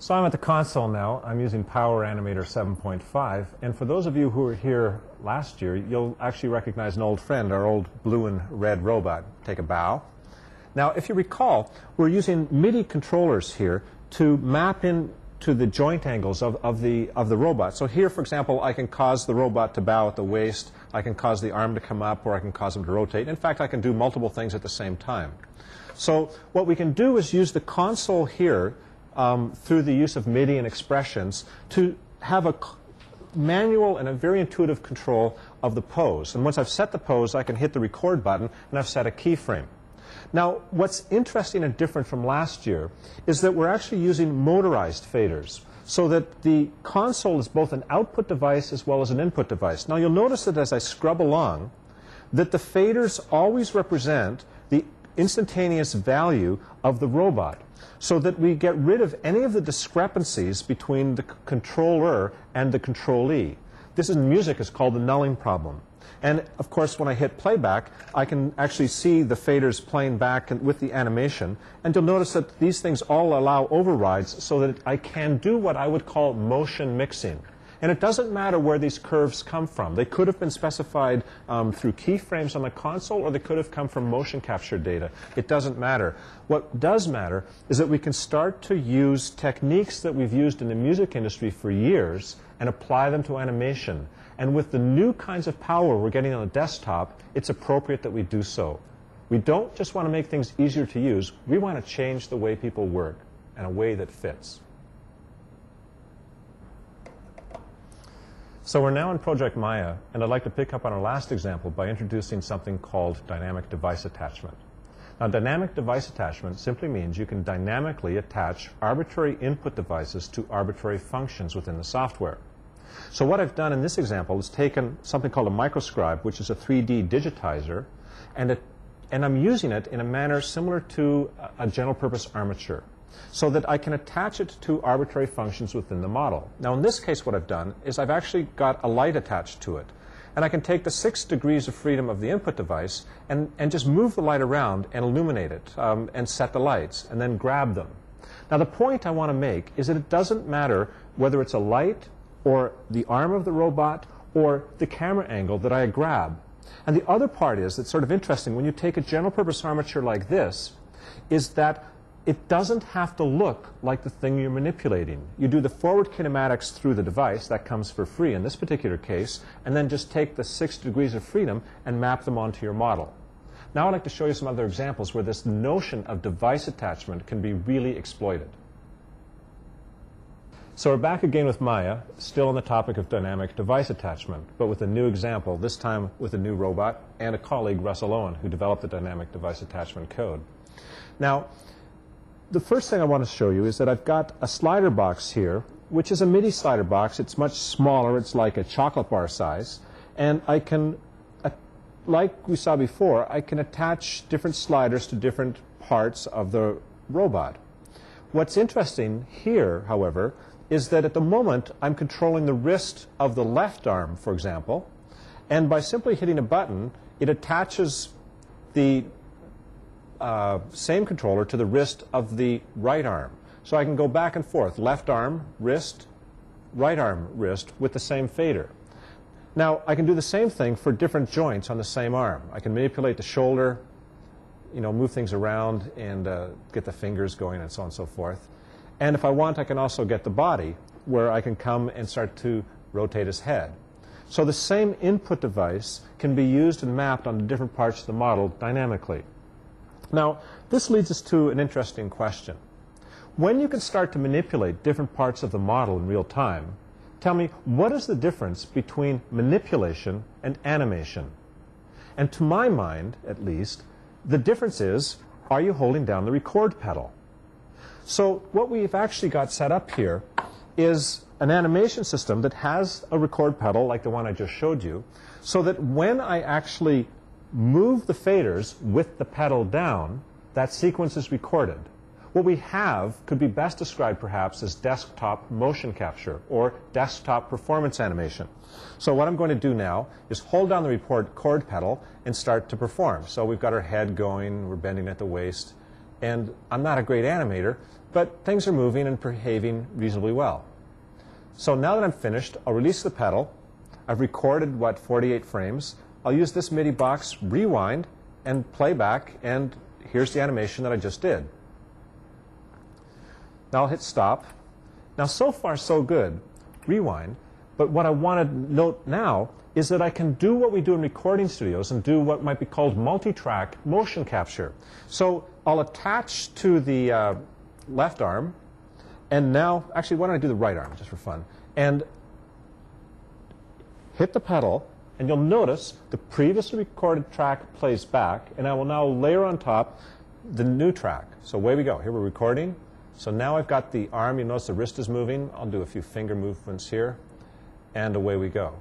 So I'm at the console now. I'm using Power Animator 7.5. And for those of you who were here last year, you'll actually recognize an old friend, our old blue and red robot. Take a bow. Now, if you recall, we're using MIDI controllers here to map in to the joint angles of, of, the, of the robot. So here, for example, I can cause the robot to bow at the waist, I can cause the arm to come up, or I can cause them to rotate. In fact, I can do multiple things at the same time. So what we can do is use the console here um, through the use of MIDI and expressions to have a manual and a very intuitive control of the pose. And once I've set the pose, I can hit the record button and I've set a keyframe. Now, what's interesting and different from last year is that we're actually using motorized faders so that the console is both an output device as well as an input device. Now, you'll notice that as I scrub along, that the faders always represent instantaneous value of the robot so that we get rid of any of the discrepancies between the controller and the controllee. This in music is called the nulling problem. And of course, when I hit playback, I can actually see the faders playing back with the animation. And you'll notice that these things all allow overrides so that I can do what I would call motion mixing. And it doesn't matter where these curves come from. They could have been specified um, through keyframes on the console, or they could have come from motion capture data. It doesn't matter. What does matter is that we can start to use techniques that we've used in the music industry for years and apply them to animation. And with the new kinds of power we're getting on the desktop, it's appropriate that we do so. We don't just want to make things easier to use, we want to change the way people work in a way that fits. So we're now in Project Maya, and I'd like to pick up on our last example by introducing something called dynamic device attachment. Now, dynamic device attachment simply means you can dynamically attach arbitrary input devices to arbitrary functions within the software. So what I've done in this example is taken something called a microscribe, which is a 3D digitizer, and, and I'm using it in a manner similar to a general purpose armature so that I can attach it to arbitrary functions within the model. Now, in this case, what I've done is I've actually got a light attached to it. And I can take the six degrees of freedom of the input device and, and just move the light around and illuminate it um, and set the lights and then grab them. Now, the point I want to make is that it doesn't matter whether it's a light or the arm of the robot or the camera angle that I grab. And the other part is that's sort of interesting when you take a general purpose armature like this, is that it doesn't have to look like the thing you're manipulating. You do the forward kinematics through the device, that comes for free in this particular case, and then just take the six degrees of freedom and map them onto your model. Now I'd like to show you some other examples where this notion of device attachment can be really exploited. So we're back again with Maya, still on the topic of dynamic device attachment, but with a new example, this time with a new robot and a colleague, Russell Owen, who developed the dynamic device attachment code. Now, the first thing I want to show you is that I've got a slider box here, which is a MIDI slider box. It's much smaller. It's like a chocolate bar size. And I can, like we saw before, I can attach different sliders to different parts of the robot. What's interesting here, however, is that at the moment I'm controlling the wrist of the left arm, for example, and by simply hitting a button, it attaches the uh, same controller to the wrist of the right arm. So I can go back and forth, left arm, wrist, right arm, wrist, with the same fader. Now, I can do the same thing for different joints on the same arm. I can manipulate the shoulder, you know, move things around and uh, get the fingers going and so on and so forth. And if I want, I can also get the body, where I can come and start to rotate his head. So the same input device can be used and mapped on different parts of the model dynamically. Now, this leads us to an interesting question. When you can start to manipulate different parts of the model in real time, tell me, what is the difference between manipulation and animation? And to my mind, at least, the difference is, are you holding down the record pedal? So what we've actually got set up here is an animation system that has a record pedal like the one I just showed you, so that when I actually move the faders with the pedal down, that sequence is recorded. What we have could be best described perhaps as desktop motion capture or desktop performance animation. So what I'm going to do now is hold down the record chord pedal and start to perform. So we've got our head going, we're bending at the waist, and I'm not a great animator, but things are moving and behaving reasonably well. So now that I'm finished, I'll release the pedal. I've recorded, what, 48 frames. I'll use this MIDI box, rewind, and playback, and here's the animation that I just did. Now I'll hit stop. Now, so far, so good. Rewind. But what I want to note now is that I can do what we do in recording studios and do what might be called multi-track motion capture. So I'll attach to the uh, left arm, and now, actually, why don't I do the right arm just for fun? And hit the pedal, and you'll notice the previously recorded track plays back, and I will now layer on top the new track. So away we go. Here we're recording. So now I've got the arm. You notice the wrist is moving. I'll do a few finger movements here, and away we go.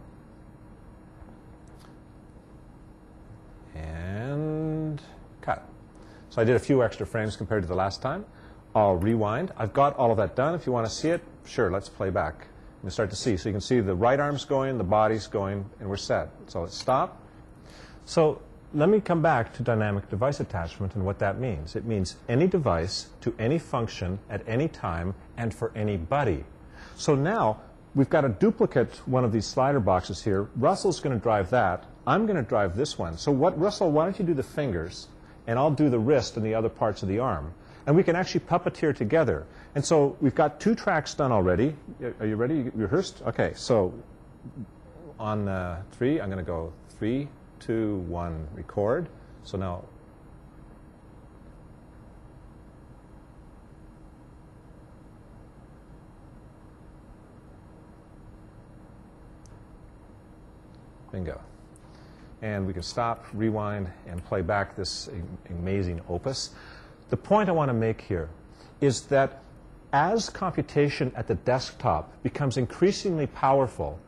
And cut. So I did a few extra frames compared to the last time. I'll rewind. I've got all of that done. If you want to see it, sure, let's play back. You start to see. So you can see the right arm's going, the body's going, and we're set. So let's stop. So let me come back to dynamic device attachment and what that means. It means any device to any function at any time and for anybody. So now we've got a duplicate one of these slider boxes here. Russell's going to drive that. I'm going to drive this one. So what, Russell, why don't you do the fingers, and I'll do the wrist and the other parts of the arm. And we can actually puppeteer together. And so we've got two tracks done already. Are you ready? You rehearsed? Okay, so on uh, three, I'm going to go three, two, one, record. So now Bingo. And we can stop, rewind, and play back this amazing opus. The point I want to make here is that as computation at the desktop becomes increasingly powerful,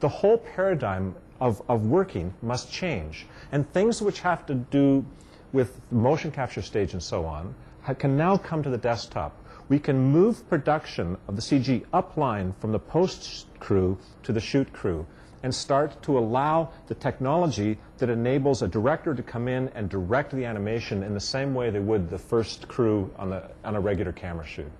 the whole paradigm of, of working must change. And things which have to do with motion capture stage and so on can now come to the desktop. We can move production of the CG upline from the post crew to the shoot crew and start to allow the technology that enables a director to come in and direct the animation in the same way they would the first crew on, the, on a regular camera shoot.